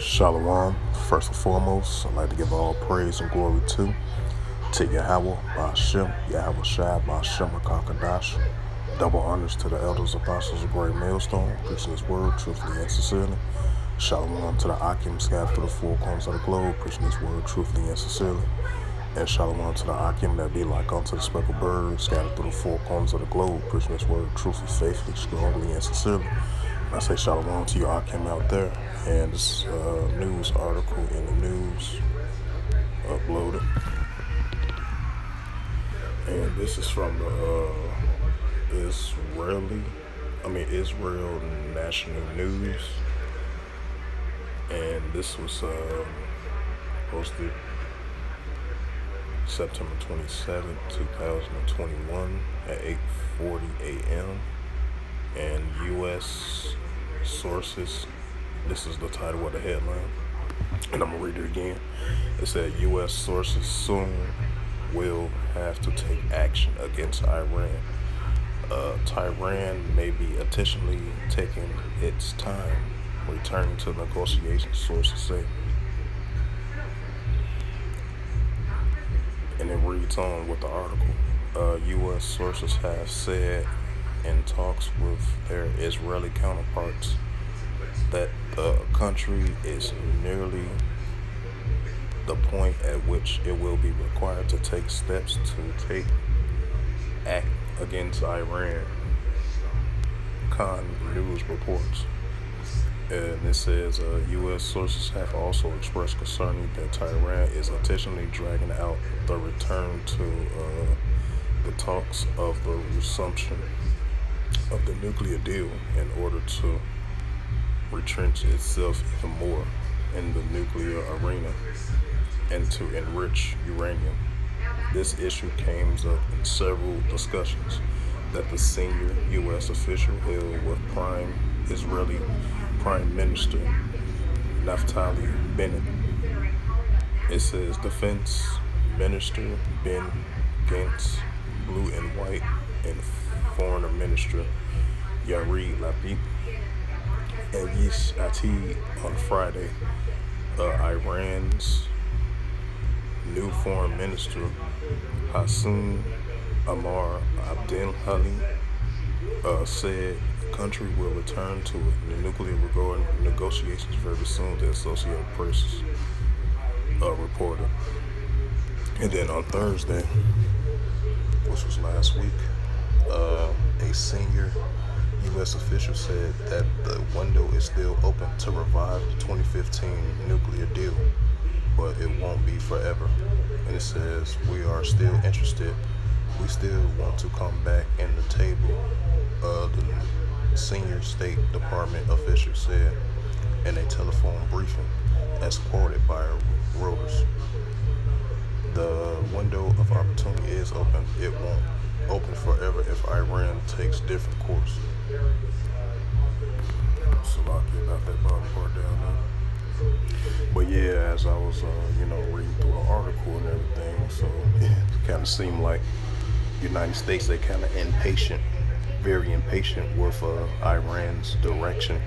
Shalom. First and foremost, I'd like to give all praise and glory to to Yahweh, Ba'ashem, Yahweh Shai, Ba'ashem, Kakadash. Double honors to the elders, apostles of Great Millstone, preaching his word truthfully and sincerely. Shalom to the Akim scattered through the four corners of the globe, preaching his word truthfully and sincerely. And shalom to the Akim that be like unto the speckled bird, scattered through the four corners of the globe, preaching his word truthfully, faithfully, strongly, and sincerely. I say shalom to you, I came out there. And this uh, news article in the news uploaded. And this is from the uh, Israeli, I mean, Israel National News. And this was uh, posted September 27, 2021 at 8.40 a.m. U.S. sources, this is the title of the headline, and I'm to read it again. It said, U.S. sources soon will have to take action against Iran. Uh, Tehran may be intentionally taking its time returning to negotiations, sources say. And it reads on with the article. Uh, U.S. sources have said in talks with their Israeli counterparts that the country is nearly the point at which it will be required to take steps to take act against Iran. Kan News reports. And it says uh, U.S. sources have also expressed concern that Tehran is intentionally dragging out the return to uh, the talks of the resumption of the nuclear deal in order to retrench itself even more in the nuclear arena and to enrich uranium. This issue came up in several discussions that the senior U.S. official held with Prime Israeli Prime Minister Naftali Bennett. It says Defense Minister Ben Gantz, Blue and White, and Foreign Minister Yair Lapid and Yesh Atid on Friday. Uh, Iran's new Foreign Minister Hassan Amar Abdel Halim uh, said the country will return to the nuclear negotiations very soon, the Associated Press uh, reported. And then on Thursday, which was last week, uh, a senior U.S. official said that the window is still open to revive the 2015 nuclear deal, but it won't be forever. And it says, We are still interested. We still want to come back in the table. Uh, the senior State Department official said in a telephone briefing, as quoted by Reuters. The window of opportunity is open. It won't open forever if Iran takes different course. That bottom part down there. But yeah, as I was, uh, you know, reading through the article and everything, so it kind of seemed like United States, they kind of impatient, very impatient with uh, Iran's direction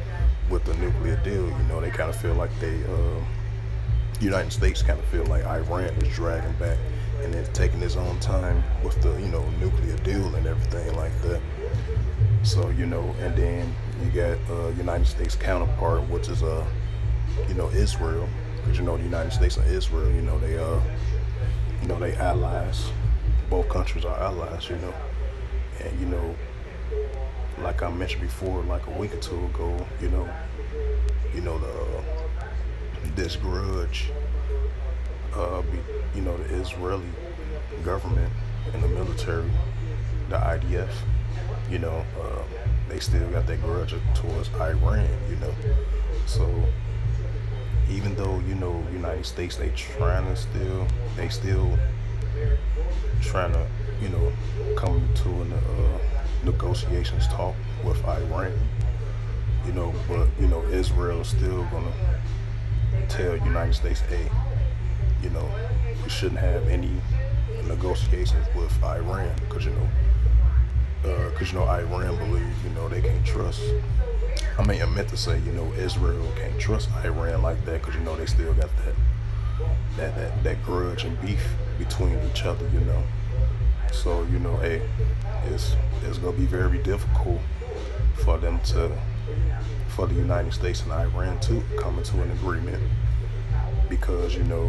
with the nuclear deal. You know, they kind of feel like they, uh, United States kind of feel like Iran is dragging back and then taking his own time with the, you know, nuclear deal and everything like that. So, you know, and then you got uh, United States counterpart, which is, uh, you know, Israel. Because, you know, the United States and Israel, you know, they, uh, you know, they allies. Both countries are allies, you know. And, you know, like I mentioned before, like a week or two ago, you know, you know, the, this grudge, uh, be, you know, the Israeli government and the military, the IDF, you know, uh, they still got that grudge towards Iran, you know. So even though, you know, United States, they trying to still, they still trying to, you know, come to an uh, negotiations talk with Iran, you know, but, you know, Israel still gonna tell United States, hey, you know, we shouldn't have any negotiations with Iran because, you know, because uh, you know Iran believe you know they can't trust I mean, I meant to say, you know, Israel can't trust Iran like that because you know they still got that that that that grudge and beef between each other. You know, so you know, hey, it's it's gonna be very difficult for them to for the United States and Iran to come into an agreement because you know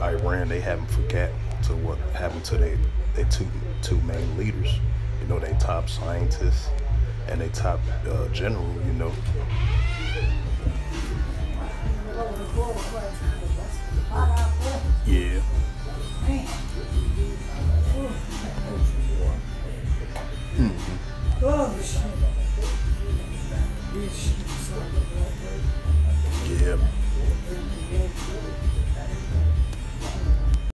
uh, Iran they haven't forget to what happened to their they two two main leaders, you know they top scientists and they top uh, general, you know. Yeah. Mm -hmm. Yep.